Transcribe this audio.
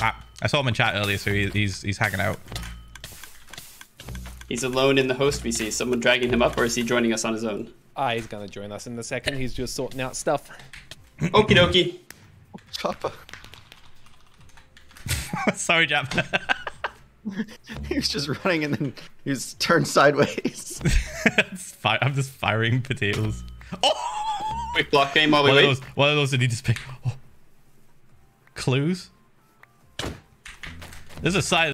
Ah, I saw him in chat earlier, so he, he's he's hanging out. He's alone in the host we see. Someone dragging him up, or is he joining us on his own? Ah, he's gonna join us in a second. He's just sorting out stuff. Okie dokie. Chopper. Sorry, Jam. He was just running and then he was turned sideways. I'm just firing potatoes. Oh! Quick block game while we One of wait. those. One of those that he just pick. Oh. Clues. This is a side.